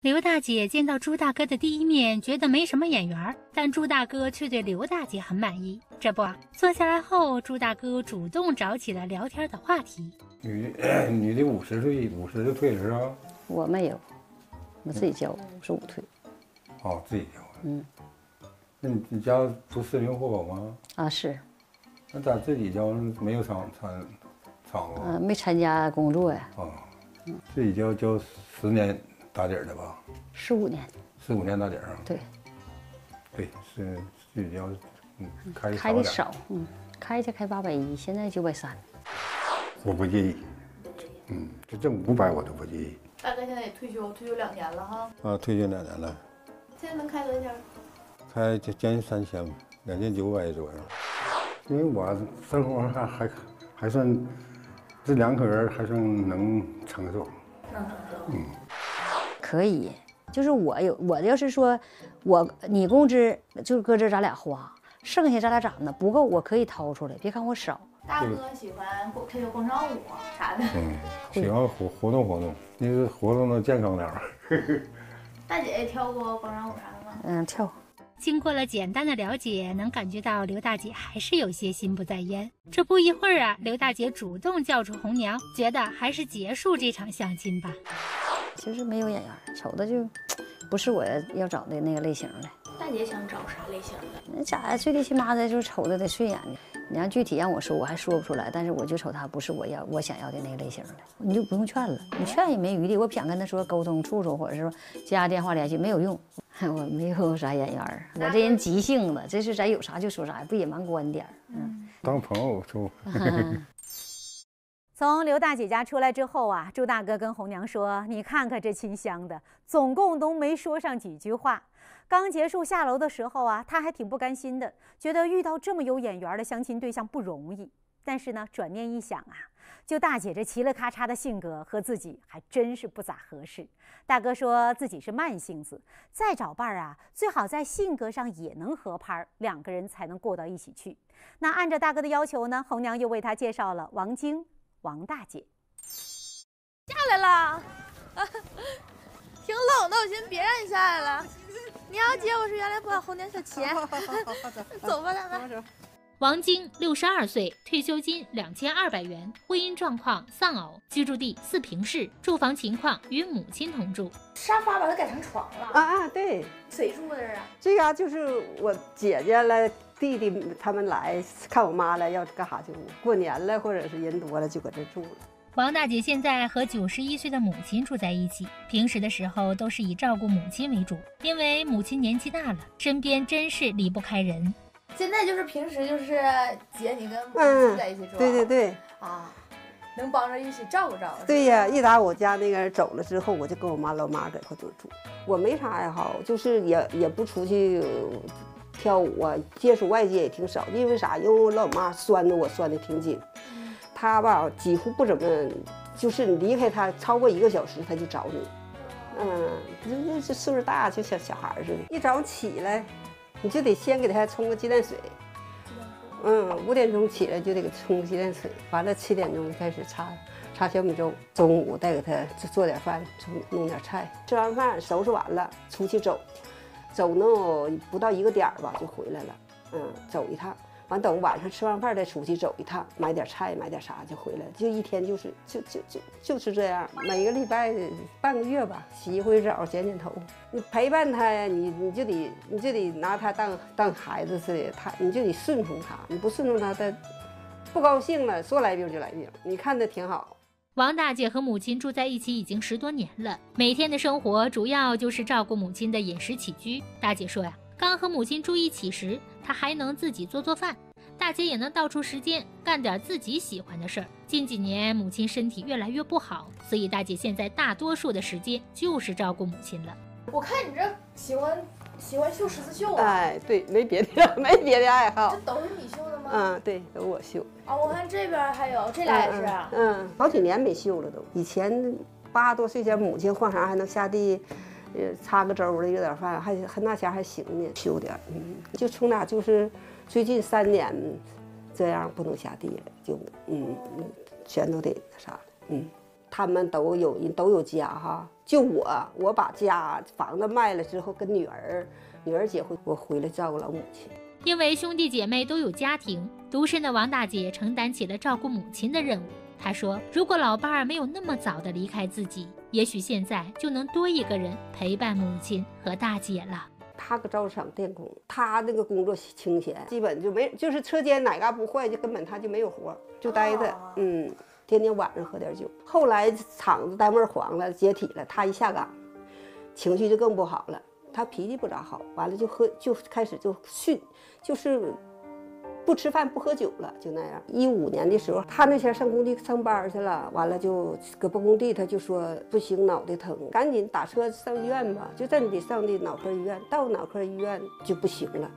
刘大姐见到朱大哥的第一面，觉得没什么眼缘，但朱大哥却对刘大姐很满意。这不，坐下来后，朱大哥主动找起了聊天的话题。女，女的五十岁，五十就退了是吧？我没有，我自己交，五十五退。哦，自己交。嗯，那你你家不四零户口吗？啊是，那咋自己交没有厂参厂子？嗯，没参加工作呀。哦，自己交交十年。打底儿的吧，十五年，十五年打底儿啊。对，对，是自己要，嗯，开开的少，嗯，开去开八百一，现在九百三。我不介意，嗯，就挣五百我都不介意。大哥现在也退休，退休两年了哈。啊，退休两年了。现在能开多少钱？开将将近三千吧，两千九百左右。因为我生活还还还算，这两口人还算能承受。能承受。嗯。可以，就是我有我要是说，我你工资就搁这咱俩花，剩下咱俩攒的不够，我可以掏出来。别看我少。大哥喜欢跳跳广场舞啥的，嗯，喜欢活活动活动，那个活动的健康点儿。大姐也跳过广场舞啥的吗？嗯，跳。经过了简单的了解，能感觉到刘大姐还是有些心不在焉。这不一会儿啊，刘大姐主动叫出红娘，觉得还是结束这场相亲吧。其实没有眼缘，瞅着就不是我要找的那个类型的。大姐想找啥类型的？那咋最最起码的就是瞅着得顺眼的。你要具体让我说，我还说不出来。但是我就瞅他不是我要我想要的那个类型的，你就不用劝了，你劝也没余地。我不想跟他说沟通处处，或者是说加电话联系，没有用。我没有啥眼缘，我这人急性子，这是咱有啥就说啥，不隐瞒观点。嗯，当朋友处。从刘大姐家出来之后啊，朱大哥跟红娘说：“你看看这亲香的，总共都没说上几句话。刚结束下楼的时候啊，他还挺不甘心的，觉得遇到这么有眼缘的相亲对象不容易。但是呢，转念一想啊，就大姐这嘁哩咔嚓的性格和自己还真是不咋合适。大哥说自己是慢性子，再找伴儿啊，最好在性格上也能合拍，两个人才能过到一起去。那按照大哥的要求呢，红娘又为他介绍了王晶。”王大姐下来了，挺冷的，我寻思别让你下来了。你要接我是原来不把红娘小钱，走吧，咱们。王晶，六十二岁，退休金两千二百元，婚姻状况丧偶，居住地四平市，住房情况与母亲同住。沙发把它改成床了啊啊！对，谁住这儿啊？这嘎就是我姐姐了。弟弟他们来看我妈了，要干啥去过年了，或者是人多了就搁这住了。王大姐现在和九十一岁的母亲住在一起，平时的时候都是以照顾母亲为主，因为母亲年纪大了，身边真是离不开人。现在就是平时就是姐你跟母亲在一起住，对对对啊，能帮着一起照顾照顾。对呀，一打我家那个人走了之后，我就跟我妈老妈搁一块住。我没啥爱好，就是也也不出去。跳舞啊，接触外界也挺少，因为啥？因为我老妈拴的我拴的挺紧，她吧几乎不怎么，就是你离开她超过一个小时，她就找你。嗯，这这岁数大就像小孩似的。一早起来，你就得先给她冲个鸡蛋水。嗯，五点钟起来就得给冲鸡蛋水，完了七点钟就开始擦擦小米粥。中午再给她做点饭，弄点菜。吃完饭收拾完了，出去走。走能不到一个点儿吧，就回来了。嗯，走一趟，完等晚上吃完饭再出去走一趟，买点菜，买点啥就回来。就一天就是就就就就是这样，每个礼拜半个月吧，洗一回澡，剪剪头。你陪伴他呀，你你就得你就得拿他当当孩子似的，他你就得顺从他，你不顺从他，他不高兴了，说来病就来病。你看他挺好。王大姐和母亲住在一起已经十多年了，每天的生活主要就是照顾母亲的饮食起居。大姐说呀，刚和母亲住一起时，她还能自己做做饭，大姐也能倒出时间干点自己喜欢的事儿。近几年母亲身体越来越不好，所以大姐现在大多数的时间就是照顾母亲了。我看你这喜欢。喜欢绣十字绣啊？哎，对，没别的，没别的爱好。这都是你绣的吗？嗯，对，都我绣。啊，我看这边还有，这俩也是。嗯，好几年没绣了都。以前八十多岁前，母亲换啥还能下地，呃，擦个粥的，有点饭，还还那前还行呢，绣点。嗯，就从哪就是最近三年这样不能下地了，就嗯，全都得那啥了。嗯，他们都有人都有家哈。就我，我把家房子卖了之后，跟女儿女儿结婚，我回来照顾老母亲。因为兄弟姐妹都有家庭，独身的王大姐承担起了照顾母亲的任务。她说：“如果老伴儿没有那么早的离开自己，也许现在就能多一个人陪伴母亲和大姐了。”他搁造纸厂电工，他那个工作清闲，基本就没，就是车间哪嘎不坏，就根本他就没有活，就待着，嗯，天天晚上喝点酒。后来厂子单位黄了，解体了，他一下岗，情绪就更不好了。他脾气不咋好，完了就喝，就开始就训，就是不吃饭不喝酒了，就那样。一五年的时候，他那前上工地上班去了，完了就搁办公地，他就说不行，脑袋疼，赶紧打车上医院吧，就在你上的脑科医院。到脑科医院就不行了。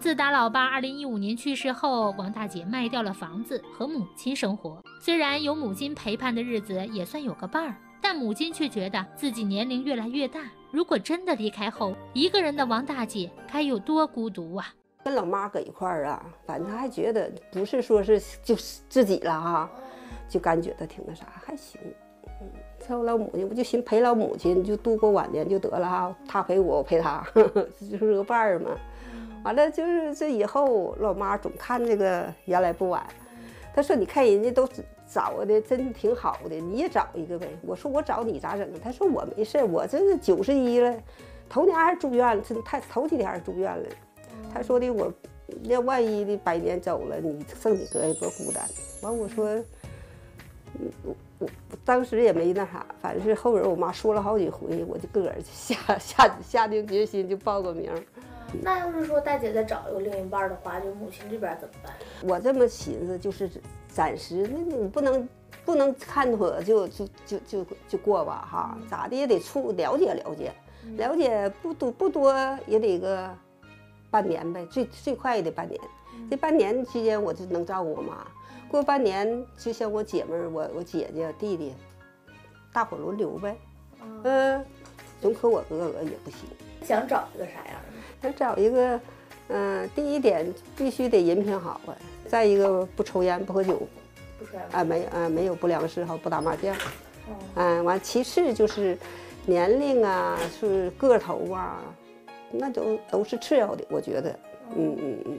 自打老爸二零一五年去世后，王大姐卖掉了房子和母亲生活。虽然有母亲陪伴的日子也算有个伴儿，但母亲却觉得自己年龄越来越大。如果真的离开后，一个人的王大姐该有多孤独啊！跟老妈搁一块儿啊，反正还觉得不是说是就是自己了哈，就感觉到挺那啥，还行。嗯，照老母亲，不就寻陪老母亲，就度过晚年就得了哈。她陪我，我陪他，这就是个伴儿嘛。完了就是这以后，老妈总看这个原来不晚。她说：“你看人家都。”找的真挺好的，你也找一个呗。我说我找你咋整啊？他说我没事，我这是九十一了，头年还住院，这太头几天还住院了。他说的我，那万一的百年走了，你剩你哥也多孤单。完我说，我我当时也没那啥，反正是后边我妈说了好几回，我就个儿下下下定决心就报个名。那要是说大姐再找一个另一半的话，就母亲这边怎么办？我这么寻思就是。暂时，那你不能不能看妥就就就就就过吧哈，咋的也得处了解了解，了解不多不多也得个半年呗，最最快也得半年。这半年期间我就能照顾我妈，过半年就像我姐们儿、我我姐姐、弟弟，大伙轮流呗。嗯，总可我哥哥也不行。想找一个啥样的？想找一个，嗯，第一点必须得人品好啊。再一个不抽烟不喝酒，不抽烟啊没啊没有不良嗜好不打麻将，嗯完其次就是年龄啊是个头啊，那都都是次要的我觉得，嗯嗯嗯，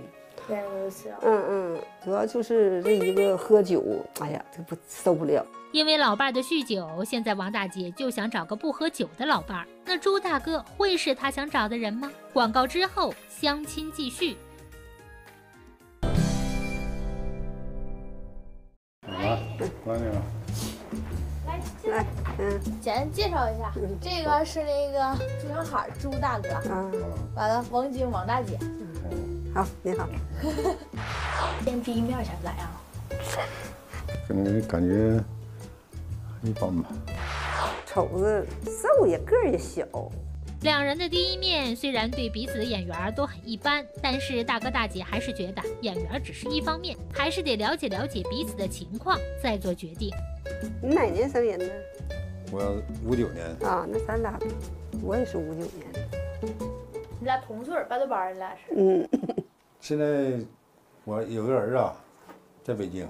嗯嗯主要就是这一个喝酒，哎呀这不受不了，因为老伴儿的酗酒，现在王大姐就想找个不喝酒的老伴儿，那朱大哥会是她想找的人吗？广告之后相亲继续。来，来，来，嗯，简单介绍一下，这个是那个朱小海，朱大哥，嗯，完了，王晶，王大姐，嗯，好，你好。见第一面前咋样？跟感觉一般吧。瞅着瘦也个儿也小。两人的第一面虽然对彼此的眼缘都很一般，但是大哥大姐还是觉得眼缘只是一方面，还是得了解了解彼此的情况再做决定。你哪年生人呢？我五九年。啊，那咱俩，我也是五九年。你俩同岁，半对半，你俩是。嗯。现在我有个儿子，在北京。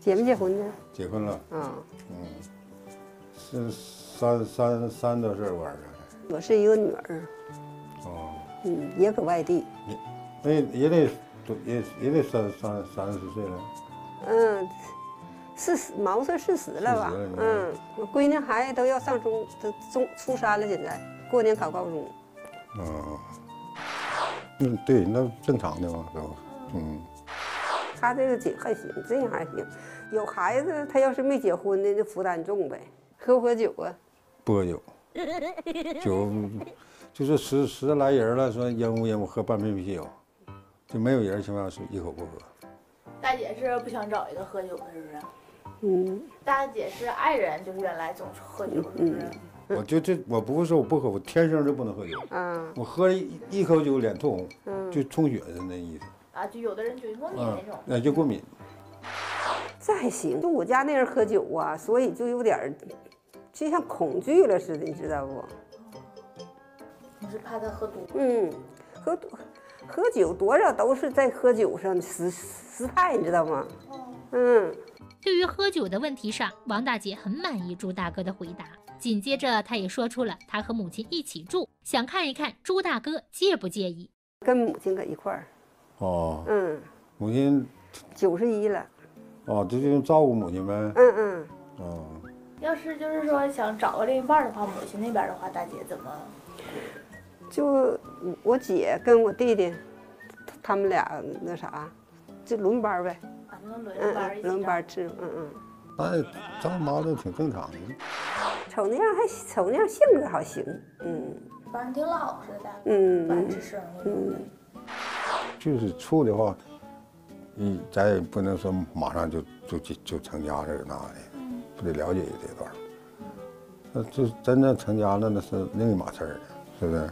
结没结婚呢？结婚了。啊。嗯。是三三三多岁我儿子。我是一个女儿，哦，嗯，也搁外地，那也得也也得三三三十岁了，嗯，四十毛岁四十了吧？嗯，我闺女孩子都要上中都中初三了，现在过年考高中。哦，嗯，对，那正常的嘛，都，嗯。他这个姐还行，这样还行。有孩子，他要是没结婚的，那负担重呗。喝不喝酒啊？不喝酒。酒就是十十来人了，说烟雾烟雾喝半瓶啤酒，就没有人情况下是一口不喝。大姐是不想找一个喝酒的，是不是？嗯。大姐是爱人，就是原来总是喝酒，是不是？我就这，我不会说我不喝，我天生就不能喝酒。嗯。我喝一一口酒脸通红，就充血的那意思。啊，就有的人就过敏那种。那就过敏。这还行，就我家那人喝酒啊，所以就有点。就像恐惧了似的，你知道不？你是怕他喝多？嗯，喝多，喝酒多少都是在喝酒上失失态，你知道吗？嗯。对于喝酒的问题上，王大姐很满意朱大哥的回答。紧接着，她也说出了她和母亲一起住，想看一看朱大哥介不介意。跟母亲搁一块儿，哦，嗯，母亲九十一了，哦，这就照顾母亲呗。嗯嗯，哦，要是就是说想找个另一半的话，母亲那边的话，大姐怎么？就我姐跟我弟弟，他们俩那啥，就轮班呗，轮嗯嗯，班一轮班照治，嗯嗯。那照妈都挺正常的。瞅那样还瞅那样性格还行，嗯，反正挺老实的，嗯不吱声那种的。就是处的话，你咱也不能说马上就就就就成家这个那的，不得了解这段儿。那就真正成家了，那是另一码事儿了，是不是？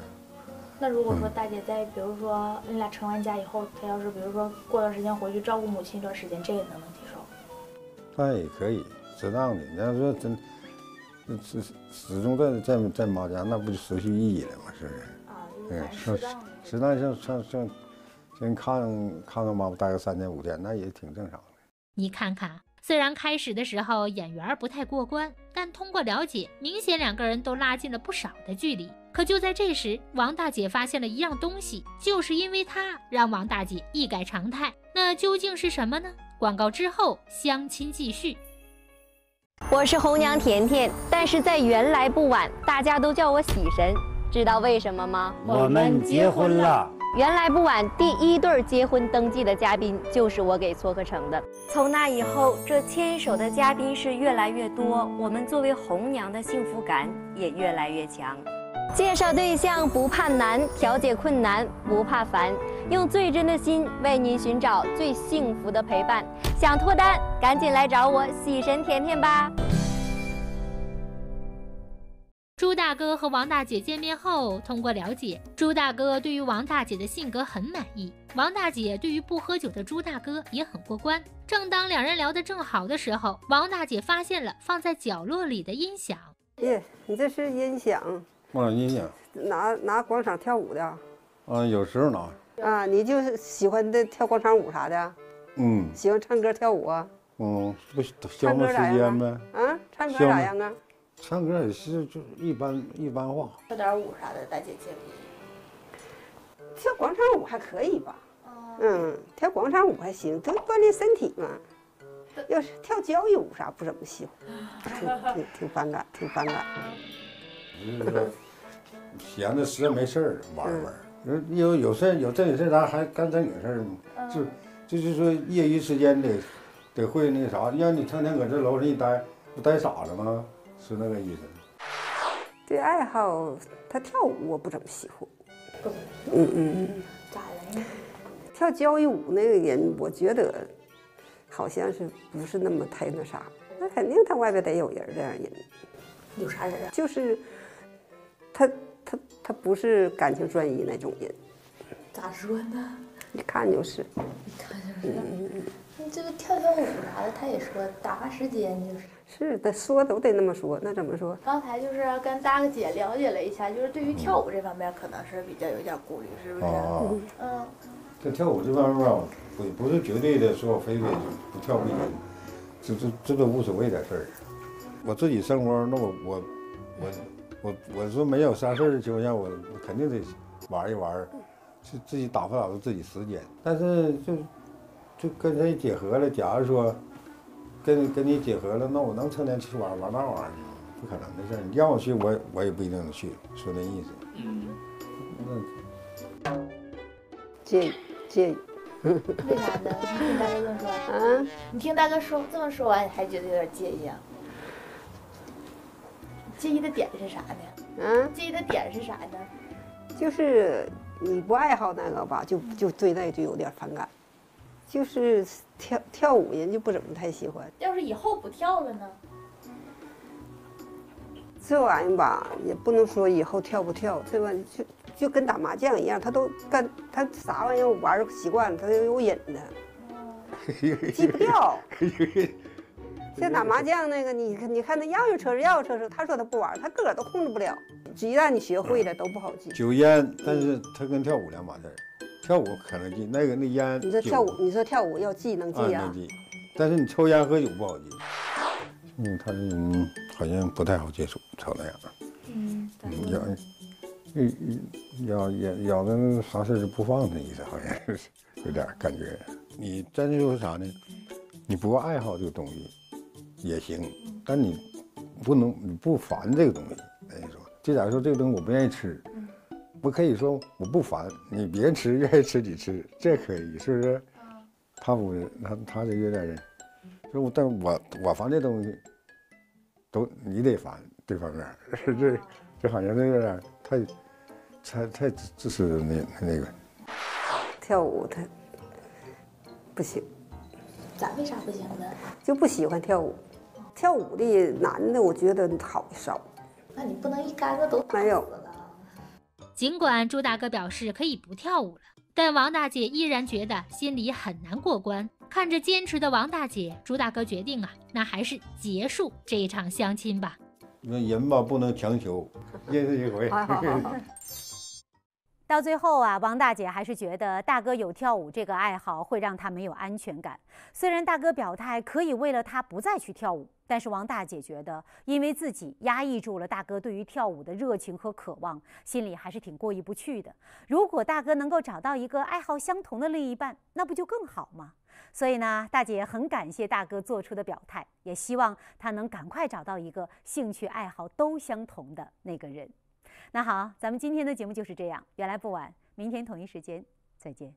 那如果说大姐在，比如说你俩成完家以后，她要是比如说过段时间回去照顾母亲一段时间，这个能不能接受？那也可以，适当的。你要说真，那始始终在在在妈家，那不就失去意义了吗？是不是？啊，就是嗯，适适当的。适当像像像，先看看看妈妈待个三天五天，那也挺正常的。你看看啊，虽然开始的时候眼缘儿不太过关，但通过了解，明显两个人都拉近了不少的距离。可就在这时，王大姐发现了一样东西，就是因为它让王大姐一改常态。那究竟是什么呢？广告之后，相亲继续。我是红娘甜甜，但是在原来不晚，大家都叫我喜神，知道为什么吗？我们结婚了。原来不晚第一对儿结婚登记的嘉宾就是我给撮合成的。从那以后，这牵手的嘉宾是越来越多，我们作为红娘的幸福感也越来越强。介绍对象不怕难，调解困难不怕烦，用最真的心为您寻找最幸福的陪伴。想脱单，赶紧来找我喜神甜甜吧。朱大哥和王大姐见面后，通过了解，朱大哥对于王大姐的性格很满意，王大姐对于不喝酒的朱大哥也很过关。正当两人聊得正好的时候，王大姐发现了放在角落里的音响。耶，你这是音响，啊音响，拿拿广场跳舞的啊，有时候拿，啊？你就是喜欢的跳广场舞啥的，嗯喜欢唱歌跳舞啊？嗯，这不消磨时间呗啊？。啊，唱歌咋样啊？唱歌也是就一般一般化，跳点舞啥的，大姐介不介意？跳广场舞还可以吧？嗯，跳广场舞还行，都锻炼身体嘛。要是跳交谊舞啥不怎么喜欢，挺挺挺反感，挺反感。就是说闲着实在没事儿玩儿玩儿。有有有事儿有正经事儿，咱还干正经事儿吗？就就是说业余时间得得会那个啥，让你成天搁这楼上一待，不待傻了吗？是那个意思。对爱好，他跳舞我不怎么喜欢。嗯嗯嗯，咋的？跳交谊舞那个人，我觉得好像是不是那么太那啥。那肯定他外边得有人这样人，有啥人啊？就是他他他不是感情专一那种人，咋说呢？一看就是。一看就是。嗯嗯嗯你这个跳跳舞啥的，他也说打发时间就是。是的，说都得那么说，那怎么说？刚才就是跟大个姐了解了一下，就是对于跳舞这方面可能是比较有点顾虑，是不是？啊，嗯，这跳舞这方面吧，不不是绝对的说我非得不跳不行，这这这都无所谓的事儿。我自己生活，那我我我我我说没有啥事儿的情况下，我我肯定得玩一玩，自自己打发打发自己时间。但是就就跟谁结合了，假如说跟跟你结合了，那我能成天去玩玩那玩意儿吗？不可能的事儿。你让我去，我也我也不一定能去，说那意思。嗯那介意介意为啥呢？你听大哥这么说，啊？你听大哥说这么说完，你还觉得有点介意啊？介意的点是啥呢？啊？介意的点是啥呢？就是你不爱好那个吧，就就对那个就有点反感。就是跳跳舞，人就不怎么太喜欢。要是以后不跳了呢？这玩意儿吧，也不能说以后跳不跳，这玩意儿就就跟打麻将一样，他都干他啥玩意儿玩儿习惯了，他都有瘾的，记不掉。像打麻将那个，你看你看他要有车是要有车是，他说他不玩儿，他个儿都控制不了。一旦你学会了，都不好记。酒烟，但是他跟跳舞两码事儿。跳舞可能记，那个那烟，你说跳舞，你说跳舞要记能啊记啊能？记，但是你抽烟喝酒不好记。嗯他这人好像不太好接触，瞅那样。嗯，咬，咬咬咬的啥事儿不放的意思，好像是有点感觉。你真就是啥呢？你不爱好这个东西也行，但你不能你不烦这个东西。哎，说就假如说这个东西我不愿意吃，我可以说我不烦，你别吃，愿意吃你吃，这可以，是不是？他不，他他就有点，就我，但我我烦这东西，都你得烦这方面，这这好像那有点太太太自私那那个。跳舞他不行，咋为啥不行呢？就不喜欢跳舞。跳舞的男的，我觉得好的少。那你不能一竿子都没有。尽管朱大哥表示可以不跳舞了，但王大姐依然觉得心里很难过关。看着坚持的王大姐，朱大哥决定啊，那还是结束这一场相亲吧。那人吧，不能强求，认识一回。到最后啊，王大姐还是觉得大哥有跳舞这个爱好会让她没有安全感。虽然大哥表态可以为了她不再去跳舞，但是王大姐觉得，因为自己压抑住了大哥对于跳舞的热情和渴望，心里还是挺过意不去的。如果大哥能够找到一个爱好相同的另一半，那不就更好吗？所以呢，大姐很感谢大哥做出的表态，也希望他能赶快找到一个兴趣爱好都相同的那个人。那好，咱们今天的节目就是这样。原来不晚，明天同一时间再见。